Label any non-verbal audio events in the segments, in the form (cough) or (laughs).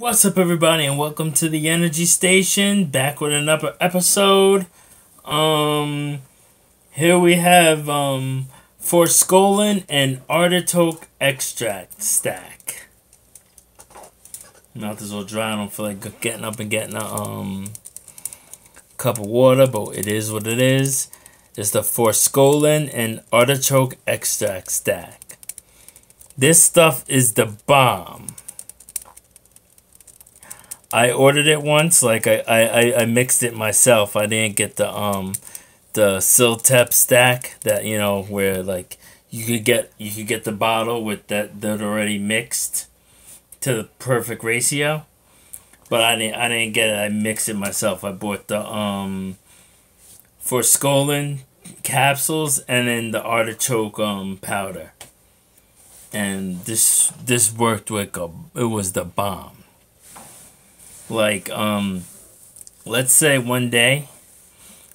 What's up, everybody, and welcome to the Energy Station. Back with another episode. Um, here we have um forskolin and artichoke extract stack. Mouth is all dry. I don't feel like getting up and getting a um cup of water, but it is what it is. It's the forskolin and artichoke extract stack. This stuff is the bomb. I ordered it once. Like I, I, I mixed it myself. I didn't get the um the CILTEP stack that you know where like you could get you could get the bottle with that that already mixed to the perfect ratio. But I didn't I didn't get it. I mixed it myself. I bought the um forskolin capsules and then the artichoke um powder. And this this worked like a it was the bomb like um let's say one day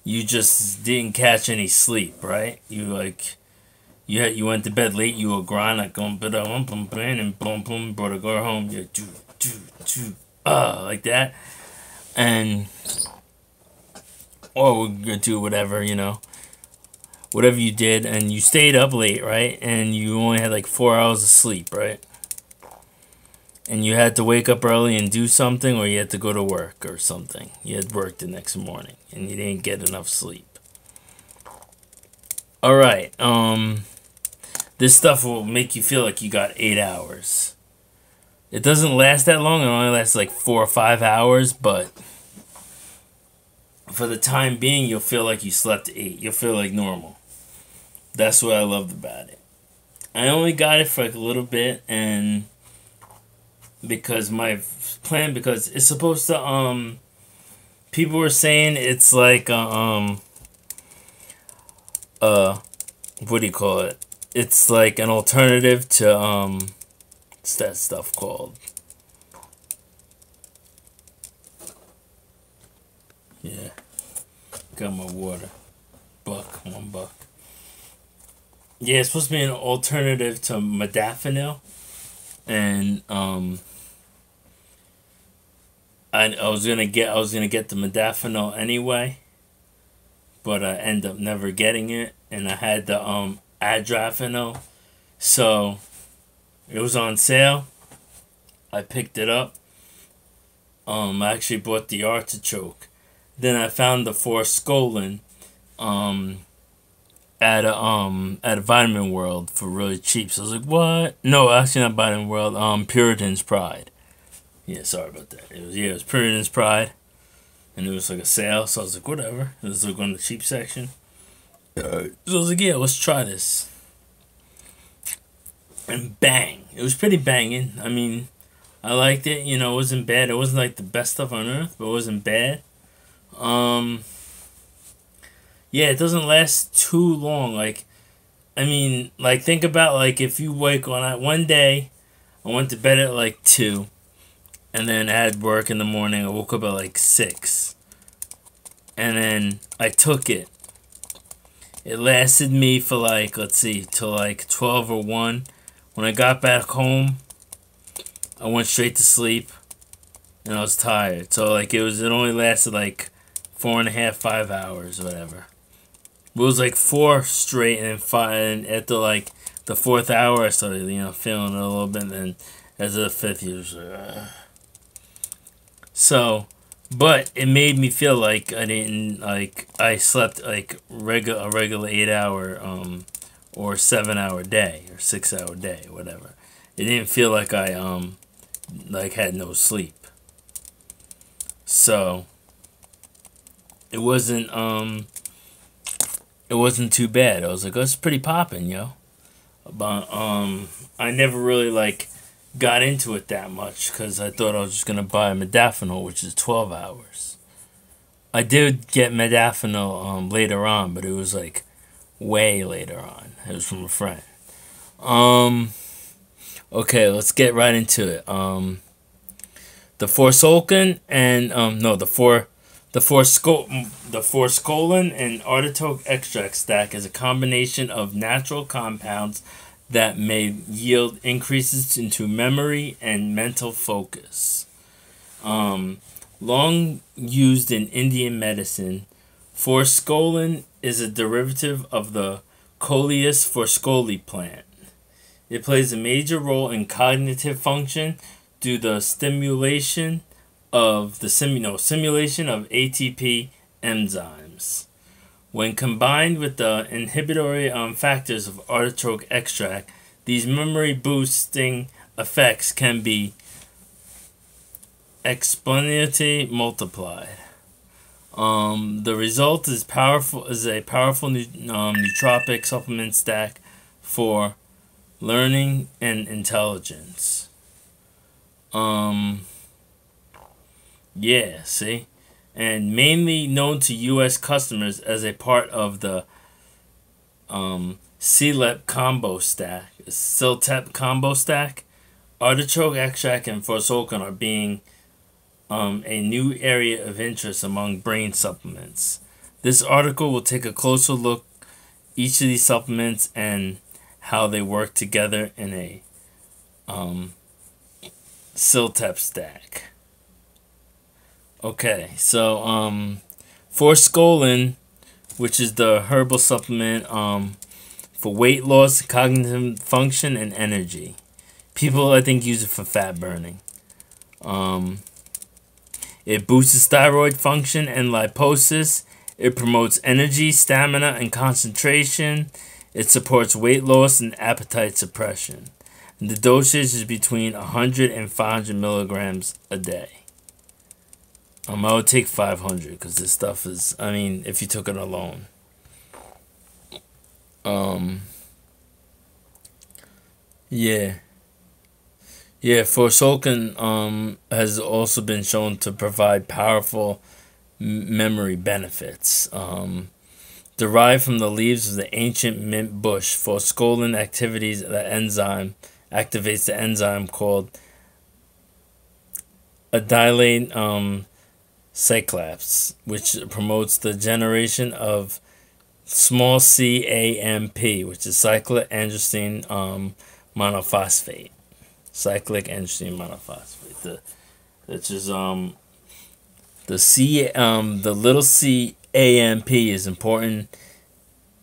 you just didn't catch any sleep right? You like you had, you went to bed late you were grinding like um bum bum and boom boom brought a girl home you do do do uh like that. And or we're do whatever you know whatever you did and you stayed up late right? And you only had like four hours of sleep right and you had to wake up early and do something or you had to go to work or something. You had work the next morning and you didn't get enough sleep. All right. Um this stuff will make you feel like you got 8 hours. It doesn't last that long. It only lasts like 4 or 5 hours, but for the time being, you'll feel like you slept 8. You'll feel like normal. That's what I loved about it. I only got it for like a little bit and because my plan because it's supposed to um people were saying it's like uh, um uh what do you call it? It's like an alternative to um what's that stuff called? Yeah. Got my water. Buck one buck. Yeah it's supposed to be an alternative to modafinil and um I, I was gonna get I was gonna get the modafinil anyway, but I end up never getting it, and I had the um adrafinil, so it was on sale. I picked it up. Um, I actually bought the artichoke. Then I found the forskolin, um, at a um at a Vitamin World for really cheap. So I was like, what? No, actually not Vitamin World. Um, Puritan's Pride. Yeah, sorry about that. It was yeah, it was Puritan's Pride, and it was like a sale. So I was like, whatever. It was like on the cheap section. So I was like, yeah, let's try this. And bang, it was pretty banging. I mean, I liked it. You know, it wasn't bad. It wasn't like the best stuff on earth, but it wasn't bad. Um. Yeah, it doesn't last too long. Like, I mean, like think about like if you wake on uh, one day, I went to bed at like two and then I had work in the morning. I woke up at like 6. And then I took it. It lasted me for like, let's see, till like 12 or 1. When I got back home, I went straight to sleep. And I was tired. So like it was, it only lasted like four and a half, five hours, whatever. It was like four straight and then five, and after like the fourth hour, I started, you know, feeling it a little bit. And then as the fifth, like, uh, so, but it made me feel like I didn't like I slept like regular a regular eight hour um or seven hour day or six hour day whatever. It didn't feel like I um like had no sleep. So it wasn't um it wasn't too bad. I was like, oh, it's pretty popping, yo. But um I never really like got into it that much because I thought I was just going to buy modafinil, which is 12 hours. I did get modafinil um, later on, but it was like way later on. It was from a friend. Um, okay, let's get right into it. Um, the forskolin and um, no, the four, the forsco, the forskolin and artichoke extract stack is a combination of natural compounds that may yield increases into memory and mental focus. Um, long used in Indian medicine, forskolin is a derivative of the Coleus forskohlii plant. It plays a major role in cognitive function due to the stimulation of the sim- no, simulation of ATP enzymes. When combined with the inhibitory um, factors of artichoke extract, these memory boosting effects can be exponentially multiplied. Um, the result is powerful is a powerful um, nootropic supplement stack for learning and intelligence. Um, yeah, see, and mainly known to U.S. customers as a part of the um, CLEP combo stack, CILTEP combo stack. Artichoke extract and Forskolin are being um, a new area of interest among brain supplements. This article will take a closer look each of these supplements and how they work together in a um, CILTEP stack. Okay, so um, Forskolin, which is the herbal supplement um, for weight loss, cognitive function, and energy. People, I think, use it for fat burning. Um, it boosts thyroid function and liposis. It promotes energy, stamina, and concentration. It supports weight loss and appetite suppression. And the dosage is between 100 and 500 milligrams a day. Um, I would take 500 because this stuff is, I mean, if you took it alone. Um, yeah. Yeah, Forskolin um, has also been shown to provide powerful memory benefits. Um, derived from the leaves of the ancient mint bush, Forskolin activities the enzyme activates the enzyme called adylate um, cyclase, which promotes the generation of small CAMP, which is cyclic androgen um, monophosphate cyclic androgen monophosphate. The which is um the C um the little C AMP is important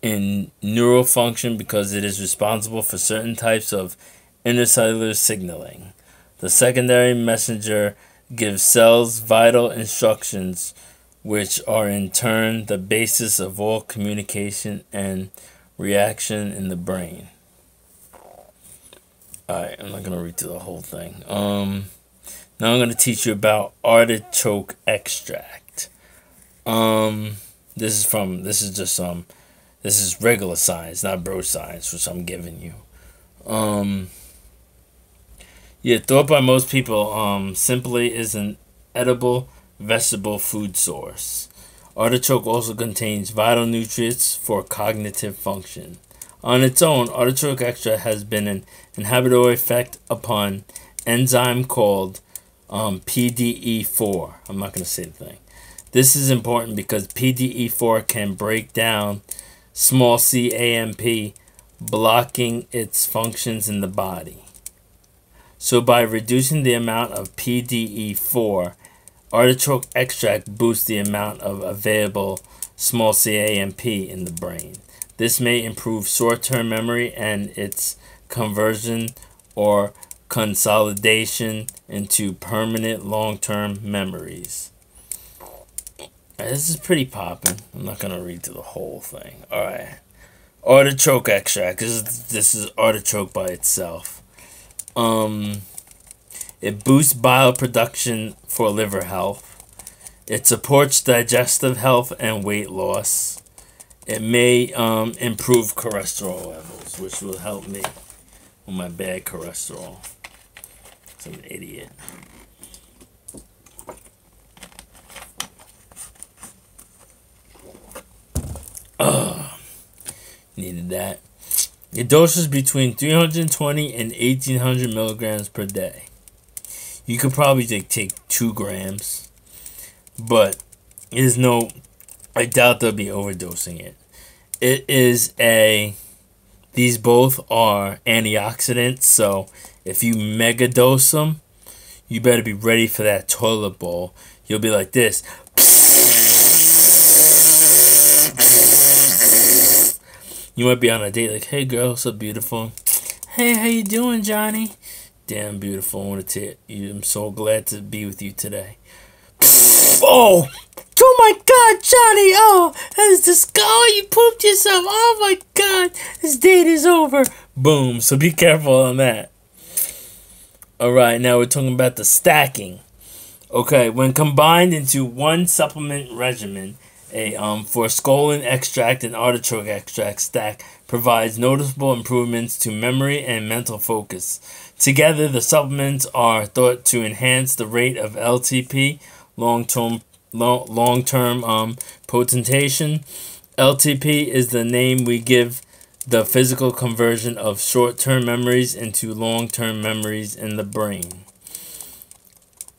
in neural function because it is responsible for certain types of intercellular signaling. The secondary messenger gives cells vital instructions which are in turn the basis of all communication and reaction in the brain. Alright, I'm not gonna read through the whole thing. Um, now I'm gonna teach you about artichoke extract. Um, this is from this is just um, this is regular science, not bro science, which I'm giving you. Um, yeah, thought by most people, um, simply is an edible vegetable food source. Artichoke also contains vital nutrients for cognitive function. On its own, artichoke extract has been an inhibitory effect upon enzyme called um, PDE4. I'm not going to say the thing. This is important because PDE4 can break down small CAMP, blocking its functions in the body. So by reducing the amount of PDE4, artichoke extract boosts the amount of available small CAMP in the brain. This may improve short-term memory and its conversion or consolidation into permanent long-term memories. This is pretty popping. I'm not gonna read through the whole thing. All right, artichoke extract. This is this is artichoke by itself. Um, it boosts bile production for liver health. It supports digestive health and weight loss. It may um, improve cholesterol levels, which will help me with my bad cholesterol. I'm an idiot. Ugh. Needed that. Your dose is between 320 and 1800 milligrams per day. You could probably take, take 2 grams, but there's no I doubt they'll be overdosing it. It is a. These both are antioxidants, so if you mega dose them, you better be ready for that toilet bowl. You'll be like this. You might be on a date like, hey girl, so beautiful. Hey, how you doing, Johnny? Damn beautiful. I want to you. I'm so glad to be with you today. (laughs) Oh, oh my God, Johnny! Oh, that's disgusting. Oh, you pooped yourself. Oh my God, this date is over. Boom. So be careful on that. All right, now we're talking about the stacking. Okay, when combined into one supplement regimen, a um, forskolin extract and artichoke extract stack provides noticeable improvements to memory and mental focus. Together, the supplements are thought to enhance the rate of LTP, long-term long-term um, potentation. LTP is the name we give the physical conversion of short-term memories into long-term memories in the brain.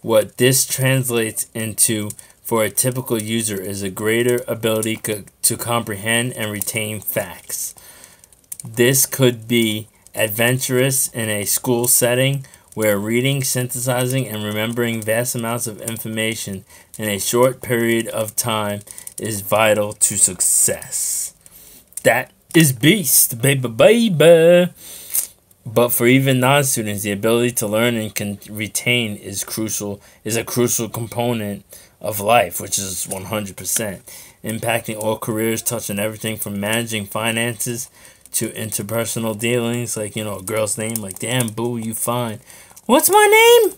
What this translates into for a typical user is a greater ability co- to comprehend and retain facts. This could be adventurous in a school setting where reading, synthesizing, and remembering vast amounts of information in a short period of time is vital to success. That is beast, baby, baby. But for even non-students, the ability to learn and can retain is crucial. Is a crucial component of life, which is 100%, impacting all careers, touching everything from managing finances to interpersonal dealings, like, you know, a girl's name, like, damn, boo, you fine. What's my name?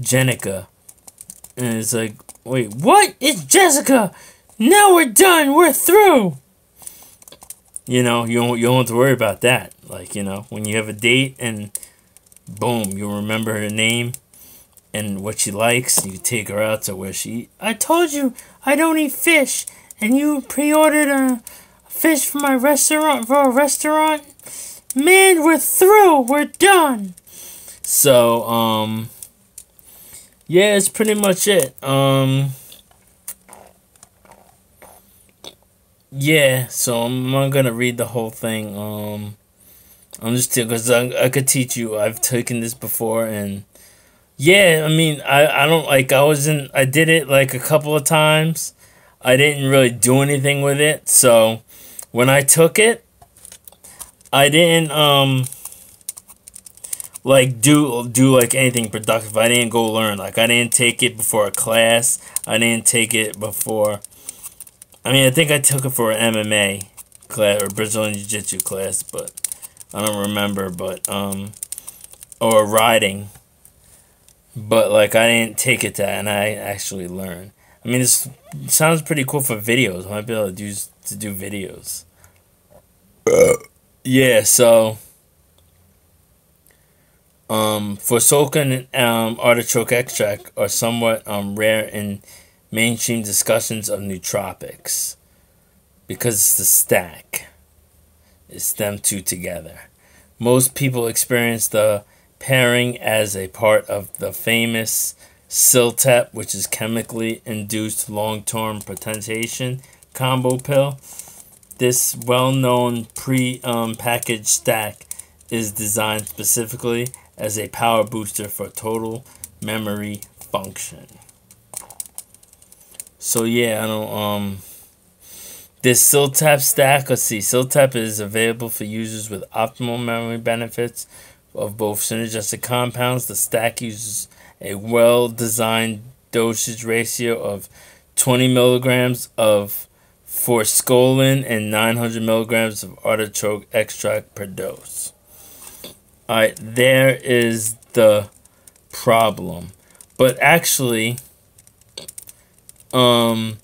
Jenica. And it's like, wait, what? It's Jessica! Now we're done! We're through! You know, you don't, you don't have to worry about that. Like, you know, when you have a date and boom, you'll remember her name and what she likes. You take her out to where she. I told you I don't eat fish, and you pre-ordered a fish for my restaurant for a restaurant. Man, we're through. We're done. So, um, yeah, it's pretty much it. Um, yeah. So I'm not gonna read the whole thing. Um, I'm just because I, I could teach you. I've taken this before and yeah, I mean, I, I don't like, I wasn't, I did it like a couple of times. I didn't really do anything with it. So when I took it, I didn't, um, like do do like anything productive. I didn't go learn. Like I didn't take it before a class. I didn't take it before. I mean, I think I took it for an MMA class or Brazilian Jiu Jitsu class, but I don't remember. But um, or riding but like I didn't take it to and I actually learned. I mean, this sounds pretty cool for videos. I might be able to do to do videos. yeah, so um, forskolin um, artichoke extract are somewhat um, rare in mainstream discussions of nootropics because it's the stack. It's them two together. Most people experience the pairing as a part of the famous CILTEP, which is chemically induced long term potentiation combo pill. This well known pre um, packaged stack is designed specifically as a power booster for total memory function. So yeah, I don't um this CILTEP stack, let's see, CILTEP is available for users with optimal memory benefits of both synergistic compounds. The stack uses a well designed dosage ratio of 20 milligrams of forskolin and 900 milligrams of artichoke extract per dose. Alright, there is the problem. But actually, um,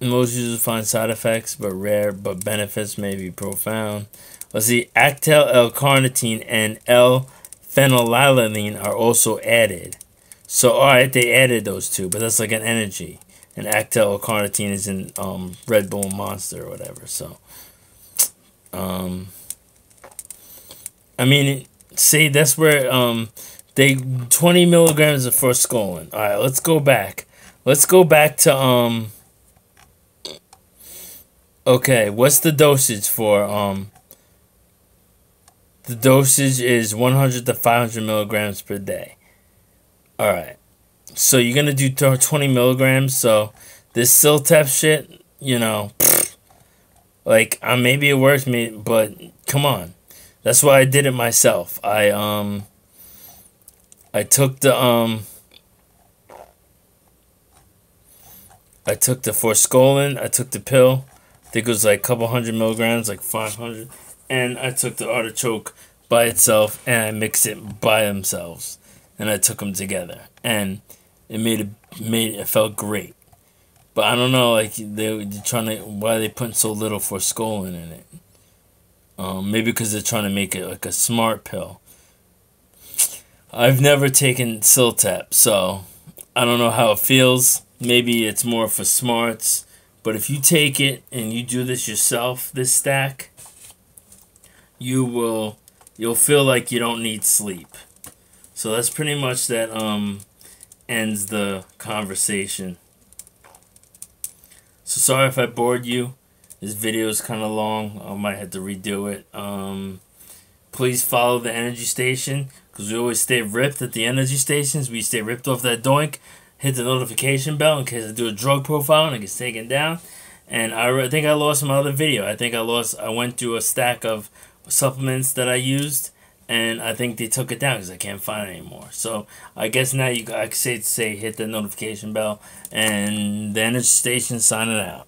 most users find side effects but rare, but benefits may be profound. Let's see, Acetyl L-carnitine and L-phenylalanine are also added. So, alright, they added those two, but that's like an energy. And Acetyl L-carnitine is in um, Red Bull Monster or whatever. So, um, I mean, see, that's where um, they 20 milligrams of forskolin. All right, let's go back. Let's go back to um. Okay, what's the dosage for um the dosage is 100 to 500 milligrams per day. All right. So you're gonna do 20 milligrams. So this CILTEP shit, you know, like uh, maybe it works me, but come on. That's why I did it myself. I um I took the um I took the forskolin, I took the pill. I think it was like a couple hundred milligrams, like 500. And I took the artichoke by itself and I mixed it by themselves. And I took them together. And it made it, made it felt great. But I don't know, like, they, they're trying to, why they putting so little for forskolin in it. Um, maybe because they're trying to make it like a smart pill. I've never taken CILTEP, so I don't know how it feels. Maybe it's more for smarts. But if you take it and you do this yourself, this stack, you will you'll feel like you don't need sleep. So that's pretty much that um ends the conversation. So sorry if I bored you. This video is kind of long. I might have to redo it. Um, please follow the energy station because we always stay ripped at the energy stations. We stay ripped off that doink. Hit the notification bell in case I do a drug profile and it gets taken down. And I think I lost my other video. I think I lost. I went through a stack of supplements that I used, and I think they took it down because I can't find it anymore. So I guess now you I say say hit the notification bell, and then the energy station sign it out.